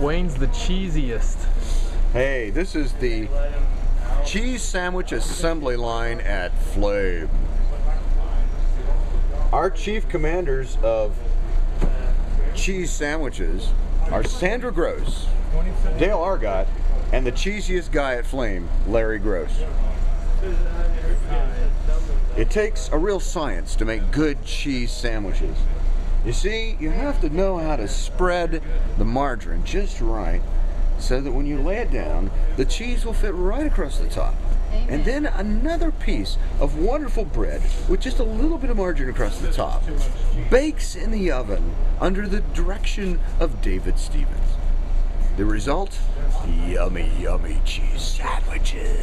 Wayne's the cheesiest. Hey, this is the cheese sandwich assembly line at Flame. Our chief commanders of cheese sandwiches are Sandra Gross, Dale Argot, and the cheesiest guy at Flame, Larry Gross. It takes a real science to make good cheese sandwiches. You see, you have to know how to spread the margarine just right so that when you lay it down, the cheese will fit right across the top. And then another piece of wonderful bread with just a little bit of margarine across the top bakes in the oven under the direction of David Stevens. The result? Yummy, yummy cheese sandwiches.